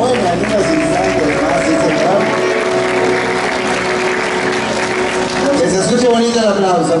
Bueno, en unos instantes más, sí señor. Que se escuche bonito el aplauso.